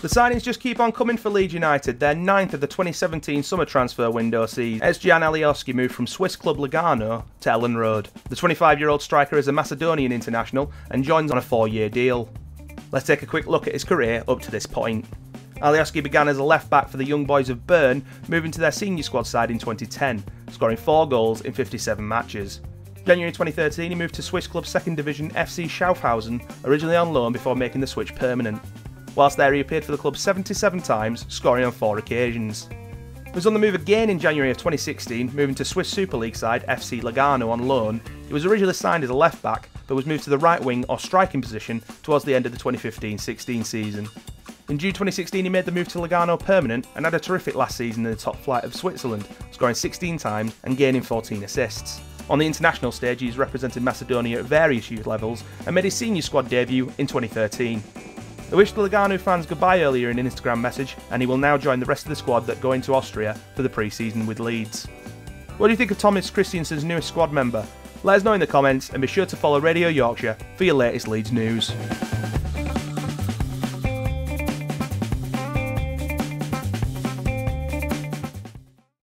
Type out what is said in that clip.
The signings just keep on coming for Leeds United. Their ninth of the 2017 summer transfer window sees Ezgjan Alioski move from Swiss club Lugano to Elland Road. The 25-year-old striker is a Macedonian international and joins on a four-year deal. Let's take a quick look at his career up to this point. Alioski began as a left back for the young boys of Bern, moving to their senior squad side in 2010, scoring 4 goals in 57 matches. January 2013, he moved to Swiss club second division FC Schaffhausen, originally on loan before making the switch permanent. Whilst there, he appeared for the club 77 times, scoring on four occasions. He was on the move again in January of 2016, moving to Swiss Super League side FC Lugano on loan. He was originally signed as a left back, but was moved to the right wing or striking position towards the end of the 2015-16 season. In June 2016, he made the move to Lugano permanent and had a terrific last season in the top flight of Switzerland, scoring 16 times and gaining 14 assists. On the international stage, he's represented Macedonia at various youth levels and made his senior squad debut in 2013. I wished the Lugano fans goodbye earlier in an Instagram message, and he will now join the rest of the squad that go into Austria for the pre-season with Leeds. What do you think of Thomas Christiansen's newest squad member? Let us know in the comments and be sure to follow Radio Yorkshire for your latest Leeds news.